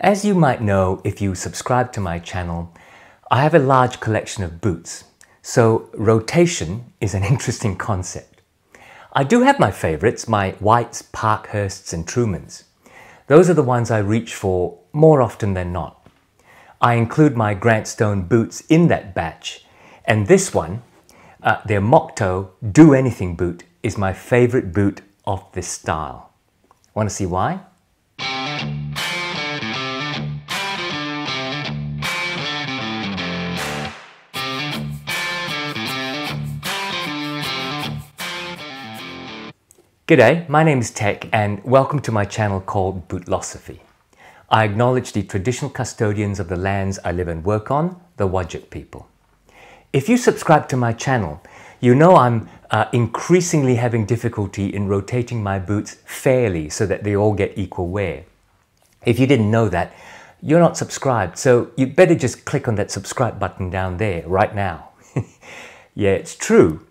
As you might know if you subscribe to my channel, I have a large collection of boots, so rotation is an interesting concept. I do have my favourites, my Whites, Parkhursts and Trumans. Those are the ones I reach for more often than not. I include my Grant Stone boots in that batch, and this one, uh, their Moc-Toe Do Anything boot, is my favourite boot of this style. Want to see why? G'day, my name is Tech and welcome to my channel called Bootlosophy. I acknowledge the traditional custodians of the lands I live and work on, the Whadjuk people. If you subscribe to my channel, you know I'm uh, increasingly having difficulty in rotating my boots fairly so that they all get equal wear. If you didn't know that, you're not subscribed, so you better just click on that subscribe button down there right now. yeah, it's true.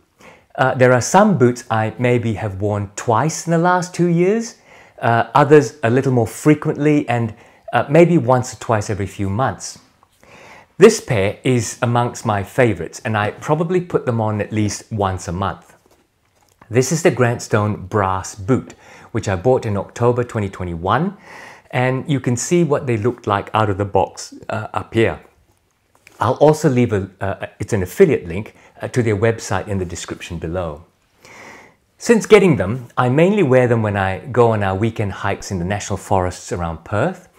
Uh, there are some boots I maybe have worn twice in the last two years, uh, others a little more frequently, and uh, maybe once or twice every few months. This pair is amongst my favorites, and I probably put them on at least once a month. This is the Grant Stone Brass Boot, which I bought in October 2021, and you can see what they looked like out of the box uh, up here. I'll also leave a, uh, it's an affiliate link uh, to their website in the description below. Since getting them, I mainly wear them when I go on our weekend hikes in the national forests around Perth,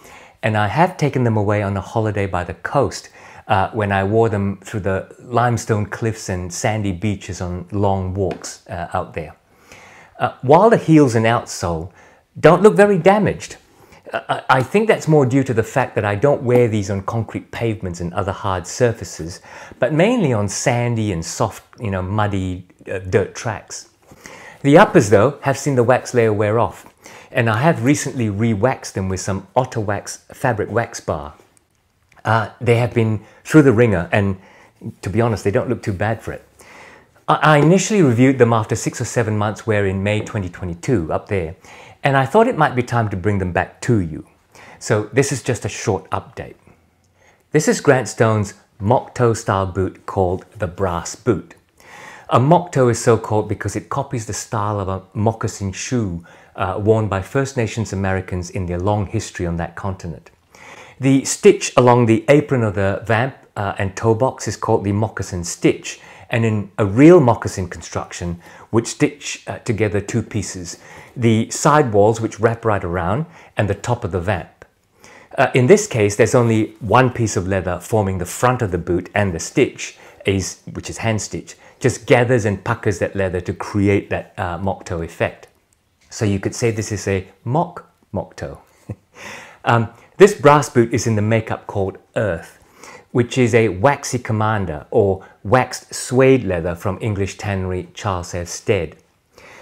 and I have taken them away on a holiday by the coast uh, when I wore them through the limestone cliffs and sandy beaches on long walks uh, out there. Uh, while the heels and outsole don't look very damaged, I think that's more due to the fact that I don't wear these on concrete pavements and other hard surfaces, but mainly on sandy and soft, you know, muddy uh, dirt tracks. The uppers, though, have seen the wax layer wear off, and I have recently re-waxed them with some Otter Wax fabric wax bar. Uh, they have been through the ringer, and to be honest, they don't look too bad for it. I initially reviewed them after six or seven months wear in May 2022 up there, and I thought it might be time to bring them back to you. So this is just a short update. This is Grant Stone's Moc-Toe style boot called the Brass Boot. A Moc-Toe is so called because it copies the style of a moccasin shoe uh, worn by First Nations Americans in their long history on that continent. The stitch along the apron of the vamp uh, and toe box is called the moccasin stitch and in a real moccasin construction which stitch uh, together two pieces, the side walls which wrap right around and the top of the vamp. Uh, in this case, there's only one piece of leather forming the front of the boot and the stitch, is, which is hand stitch, just gathers and puckers that leather to create that uh, Moc-Toe effect. So you could say this is a mock Moc-Toe. um, this brass boot is in the makeup called Earth which is a waxy commander or waxed suede leather from English tannery Charles F. Stead.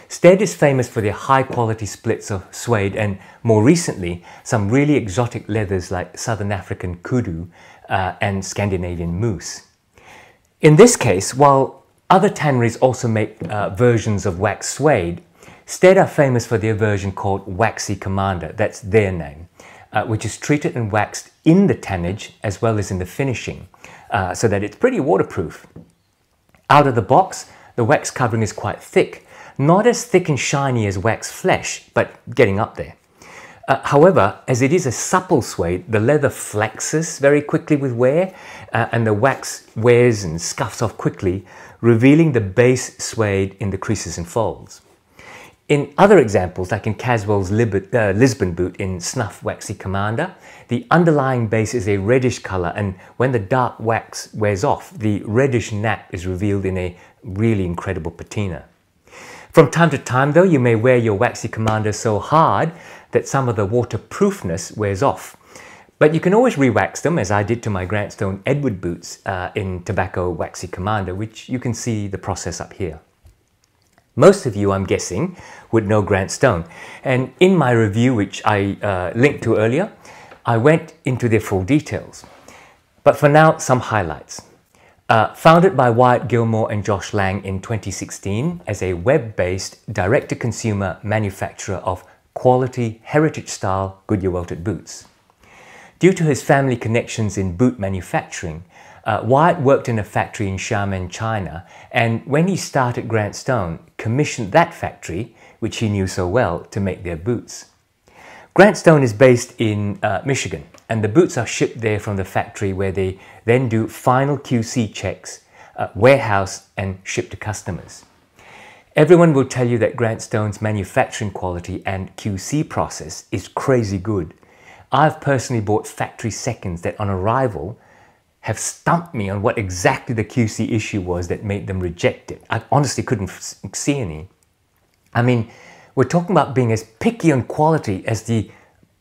Stead is famous for their high quality splits of suede and more recently some really exotic leathers like Southern African kudu uh, and Scandinavian moose. In this case, while other tanneries also make uh, versions of waxed suede, Stead are famous for their version called Waxy Commander, that's their name uh, which is treated and waxed in the tannage as well as in the finishing, uh, so that it's pretty waterproof. Out of the box, the wax covering is quite thick, not as thick and shiny as wax flesh, but getting up there. Uh, however, as it is a supple suede, the leather flexes very quickly with wear, uh, and the wax wears and scuffs off quickly, revealing the base suede in the creases and folds. In other examples, like in Caswell's uh, Lisbon boot in Snuff Waxy Commander, the underlying base is a reddish color and when the dark wax wears off, the reddish nap is revealed in a really incredible patina. From time to time though, you may wear your Waxy Commander so hard that some of the waterproofness wears off. But you can always re-wax them, as I did to my Grant Stone Edward boots uh, in Tobacco Waxy Commander, which you can see the process up here. Most of you, I'm guessing, would know Grant Stone. And in my review, which I uh, linked to earlier, I went into their full details. But for now, some highlights. Uh, founded by Wyatt Gilmore and Josh Lang in 2016 as a web-based direct-to-consumer manufacturer of quality heritage-style Goodyear welted boots. Due to his family connections in boot manufacturing, uh, Wyatt worked in a factory in Xiamen, China, and when he started Grant Stone, commissioned that factory, which he knew so well, to make their boots. Grant Stone is based in uh, Michigan, and the boots are shipped there from the factory where they then do final QC checks, uh, warehouse, and ship to customers. Everyone will tell you that Grant Stone's manufacturing quality and QC process is crazy good. I've personally bought factory seconds that on arrival have stumped me on what exactly the QC issue was that made them reject it. I honestly couldn't see any. I mean, we're talking about being as picky on quality as the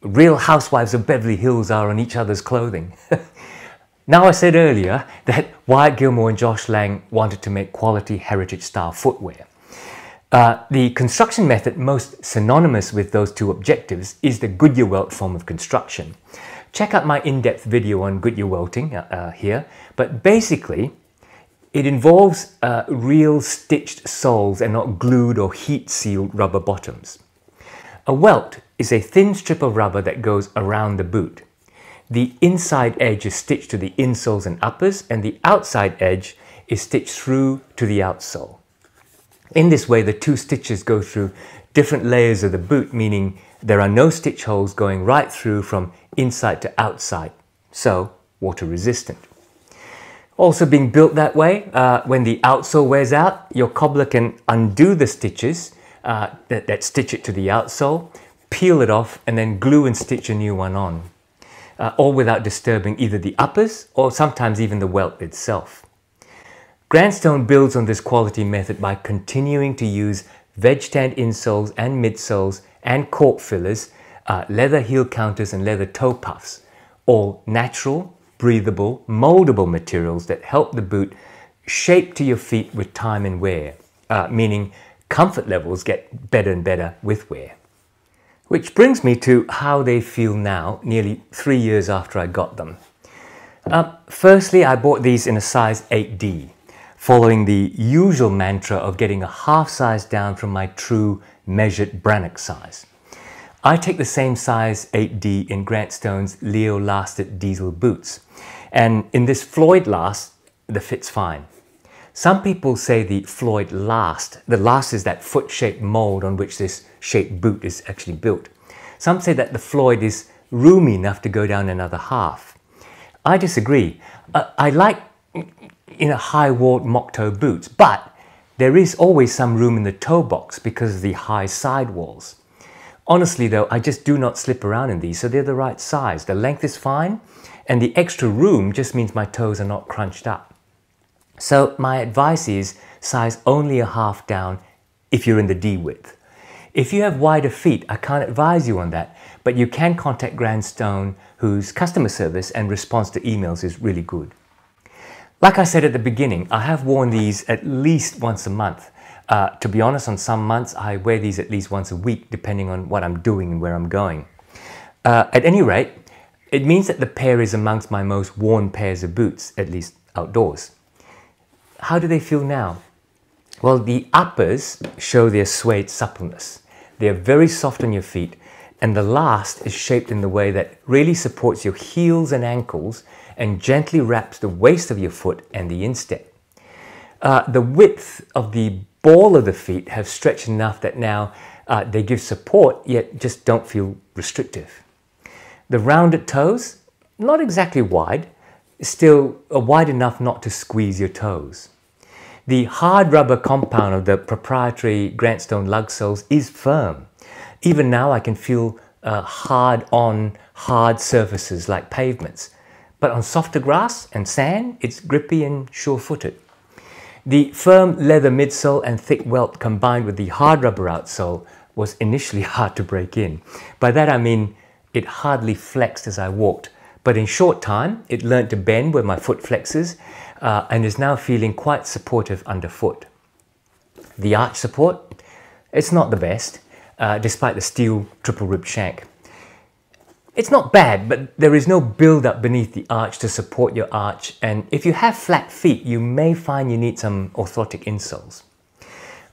real housewives of Beverly Hills are on each other's clothing. now, I said earlier that Wyatt Gilmore and Josh Lang wanted to make quality heritage style footwear. Uh, the construction method most synonymous with those two objectives is the Goodyear welt form of construction. Check out my in-depth video on Goodyear welting uh, uh, here, but basically it involves uh, real stitched soles and not glued or heat-sealed rubber bottoms. A welt is a thin strip of rubber that goes around the boot. The inside edge is stitched to the insoles and uppers and the outside edge is stitched through to the outsole. In this way, the two stitches go through different layers of the boot, meaning there are no stitch holes going right through from inside to outside, so water resistant. Also being built that way, uh, when the outsole wears out, your cobbler can undo the stitches uh, that, that, stitch it to the outsole, peel it off, and then glue and stitch a new one on, uh, all without disturbing either the uppers or sometimes even the welt itself. Grant Stone builds on this quality method by continuing to use veg-tanned insoles and midsoles and cork fillers, uh, leather heel counters and leather toe puffs, all natural, breathable, moldable materials that help the boot shape to your feet with time and wear, uh, meaning comfort levels get better and better with wear. Which brings me to how they feel now, nearly three years after I got them. Uh, firstly, I bought these in a size 8D following the usual mantra of getting a half size down from my true measured Brannock size. I take the same size 8D in Grant Stone's Leo Lasted diesel boots, and in this Floyd Last, the fit's fine. Some people say the Floyd Last, the last is that foot-shaped mold on which this shaped boot is actually built. Some say that the Floyd is roomy enough to go down another half. I disagree. Uh, I like in a high-walled mock toe boots, but there is always some room in the toe box because of the high side walls. Honestly though, I just do not slip around in these, so they're the right size. The length is fine, and the extra room just means my toes are not crunched up. So my advice is size only a half down if you're in the D width. If you have wider feet, I can't advise you on that, but you can contact Grant Stone, whose customer service and response to emails is really good. Like I said at the beginning, I have worn these at least once a month. Uh, to be honest, on some months I wear these at least once a week depending on what I'm doing and where I'm going. Uh, at any rate, it means that the pair is amongst my most worn pairs of boots, at least outdoors. How do they feel now? Well, the uppers show their suede suppleness. They are very soft on your feet and the last is shaped in the way that really supports your heels and ankles and gently wraps the waist of your foot and the instep. Uh, the width of the ball of the feet have stretched enough that now uh, they give support yet just don't feel restrictive. The rounded toes, not exactly wide, still wide enough not to squeeze your toes. The hard rubber compound of the proprietary Grant Stone lug soles is firm even now I can feel uh, hard on hard surfaces like pavements. But on softer grass and sand, it's grippy and sure-footed. The firm leather midsole and thick welt combined with the hard rubber outsole was initially hard to break in. By that I mean it hardly flexed as I walked, but in short time it learned to bend where my foot flexes uh, and is now feeling quite supportive underfoot. The arch support, it's not the best, uh, despite the steel triple rib shank. It's not bad, but there is no build-up beneath the arch to support your arch, and if you have flat feet, you may find you need some orthotic insoles.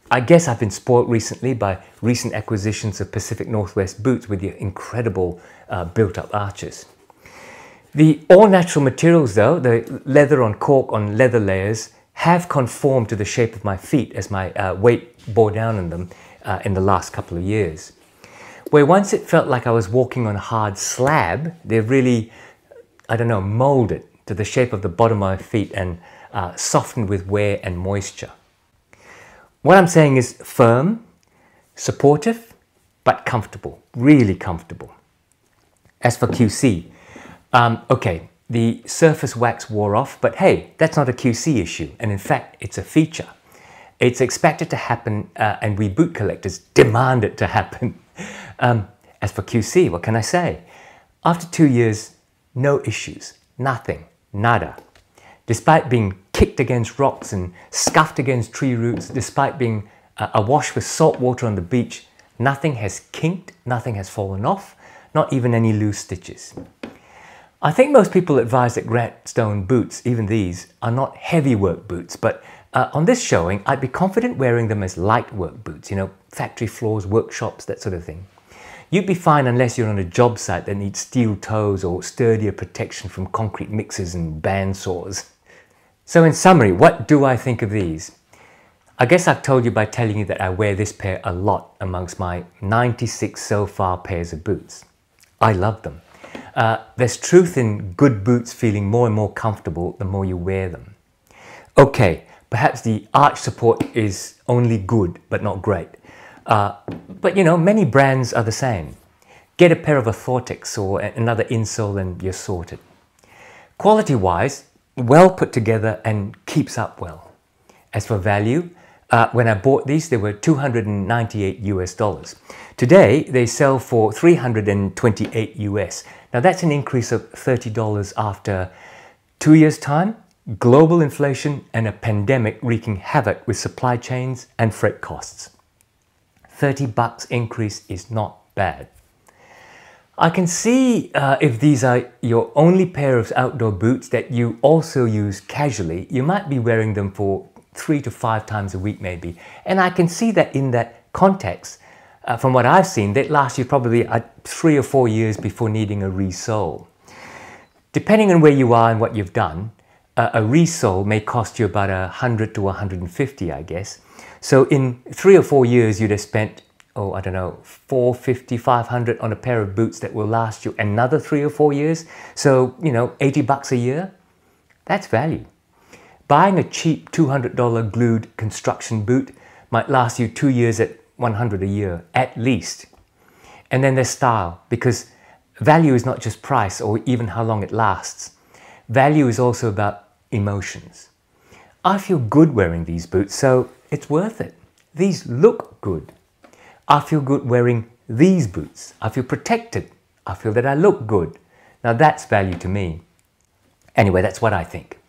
I guess I've been spoiled recently by recent acquisitions of Pacific Northwest boots with their incredible uh, built-up arches. The all-natural materials though, the leather on cork on leather layers, have conformed to the shape of my feet as my uh, weight bore down on them uh, in the last couple of years. Where once it felt like I was walking on a hard slab, they've really, I don't know, molded to the shape of the bottom of my feet and uh, softened with wear and moisture. What I'm saying is firm, supportive, but comfortable, really comfortable. As for QC, um, okay, the surface wax wore off, but hey, that's not a QC issue, and in fact, it's a feature. It's expected to happen, uh, and we boot collectors demand it to happen. Um, as for QC, what can I say? After two years, no issues, nothing, nada. Despite being kicked against rocks and scuffed against tree roots, despite being uh, awash with salt water on the beach, nothing has kinked, nothing has fallen off, not even any loose stitches. I think most people advise that Grant Stone boots, even these, are not heavy work boots, but uh, on this showing, I'd be confident wearing them as light work boots, you know, factory floors, workshops, that sort of thing. You'd be fine unless you're on a job site that needs steel toes or sturdier protection from concrete mixers and bandsaws. So in summary, what do I think of these? I guess I've told you by telling you that I wear this pair a lot amongst my 96 so far pairs of boots. I love them. Uh, there's truth in good boots feeling more and more comfortable the more you wear them. Okay, perhaps the arch support is only good but not great. Uh, but you know, many brands are the same. Get a pair of Orthotics or another insole and you're sorted. Quality-wise, well put together and keeps up well. As for value, uh, when I bought these, they were 298 US dollars. Today, they sell for 328 US. Now that's an increase of $30 after two years' time, global inflation and a pandemic wreaking havoc with supply chains and freight costs. 30 bucks increase is not bad. I can see uh, if these are your only pair of outdoor boots that you also use casually, you might be wearing them for three to five times a week maybe. And I can see that in that context, uh, from what I've seen, they last you probably uh, three or four years before needing a resole. Depending on where you are and what you've done, a resole may cost you about a 100 to 150, I guess. So in three or four years, you'd have spent, oh, I don't know, 450, 500 on a pair of boots that will last you another three or four years. So, you know, 80 bucks a year, that's value. Buying a cheap $200 glued construction boot might last you two years at 100 a year at least. And then there's style because value is not just price or even how long it lasts. Value is also about emotions. I feel good wearing these boots, so it's worth it. These look good. I feel good wearing these boots. I feel protected. I feel that I look good. Now that's value to me. Anyway, that's what I think.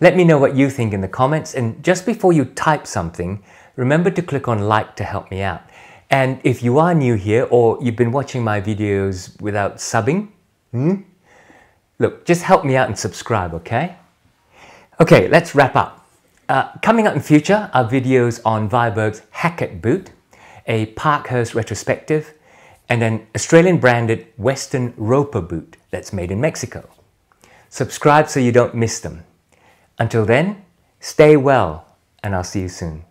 Let me know what you think in the comments and just before you type something, remember to click on like to help me out. And if you are new here or you've been watching my videos without subbing, hmm, look, just help me out and subscribe, okay? Okay, let's wrap up. Uh, coming up in future are videos on Viberg's Halkett boot, a Parkhurst retrospective, and an Australian branded Western Roper boot that's made in Mexico. Subscribe so you don't miss them. Until then, stay well and I'll see you soon.